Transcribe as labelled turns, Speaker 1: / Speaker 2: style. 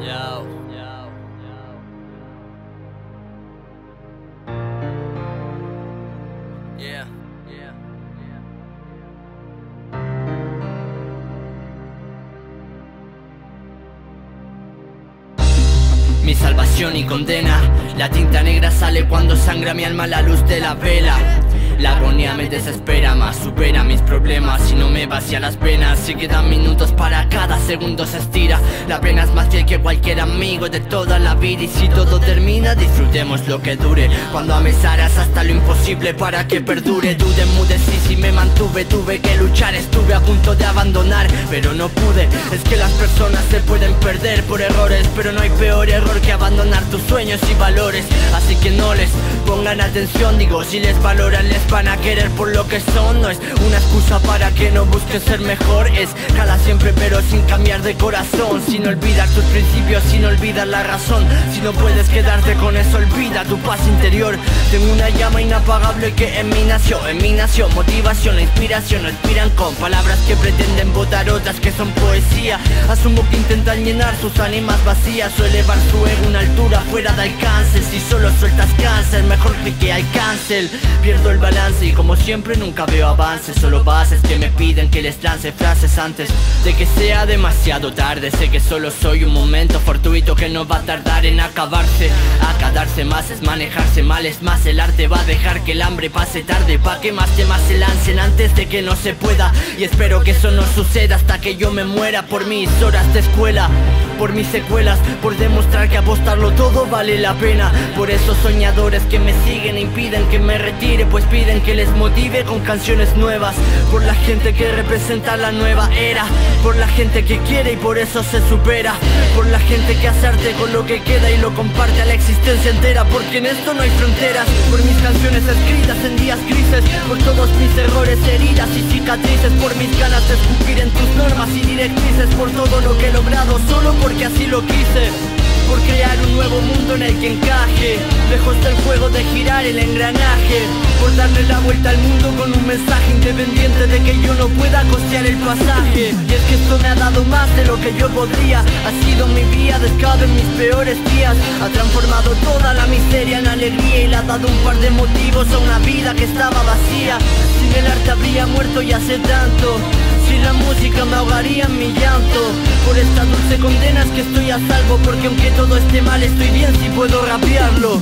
Speaker 1: Yo, yeah, yeah. Mi salvación y condena. La tinta negra sale cuando sangra mi alma a la luz de la vela la agonía me desespera más, supera mis problemas y no me vacía las penas. Si quedan minutos para cada segundo se estira. La pena es más fiel que cualquier amigo de toda la vida. Y si todo termina, disfrutemos lo que dure. Cuando amesaras hasta lo imposible para que perdure. Dude, mudecí si me mantuve, tuve que luchar. Estuve a punto de abandonar, pero no pude. Es que las personas se pueden perder por errores, pero no hay peor error que abandonar tus sueños y valores. Así que no les pongan atención, digo, si les valoran, les van a querer por lo que son. No es una excusa para que no busques ser mejor. Es cala siempre pero sin cambiar de corazón. Sin olvidar tus principios, sin olvidar la razón. Si no puedes quedarte con eso, olvida tu paz interior. Tengo una llama inapagable que en mí nació. En mí nació motivación, la inspiración. Inspiran con palabras que pretenden votar otras que son poesía. Asumo que intentan llenar sus ánimas vacías O elevar su ego una altura fuera de alcance. Si solo sueltas cáncer, mejor que que alcance Pierdo el balance y como siempre nunca veo avances. Solo bases que me piden que les lance frases antes De que sea demasiado tarde. Sé que solo soy un momento fortuito que no va a tardar en acabarse. Acadarse más es manejarse mal Es más el arte va a dejar que el hambre pase tarde. Pa' que más temas se lancen antes de que no se pueda. Y espero que eso no suceda hasta que yo me muera Por mis horas de escuela por mis secuelas, por demostrar que apostarlo todo vale la pena. Por esos soñadores que me siguen e impiden que me retire, pues piden que les motive con canciones nuevas. Por la gente que representa la nueva era, por la gente que quiere y por eso se supera. Por la gente que hace arte con lo que queda y lo comparte a la existencia entera, porque en esto no hay fronteras. Por mis canciones escritas en días grises, por todos mis errores, heridas y cicatrices, por así lo quise por crear un nuevo mundo en el que encaje Lejos del juego de girar el engranaje Por darle la vuelta al mundo con un mensaje independiente de que yo no pueda costear el pasaje. Y es que esto me ha dado más de lo que yo podría Ha sido mi vía de escape en mis peores días Ha transformado toda la miseria en alegría Y le ha dado un par de motivos a una vida que estaba vacía. Sin el arte habría muerto ya hace tanto sin la música me ahogaría en mi llanto. Por esta dulce condena es que estoy a salvo Porque aunque todo esté mal estoy bien si puedo rapearlo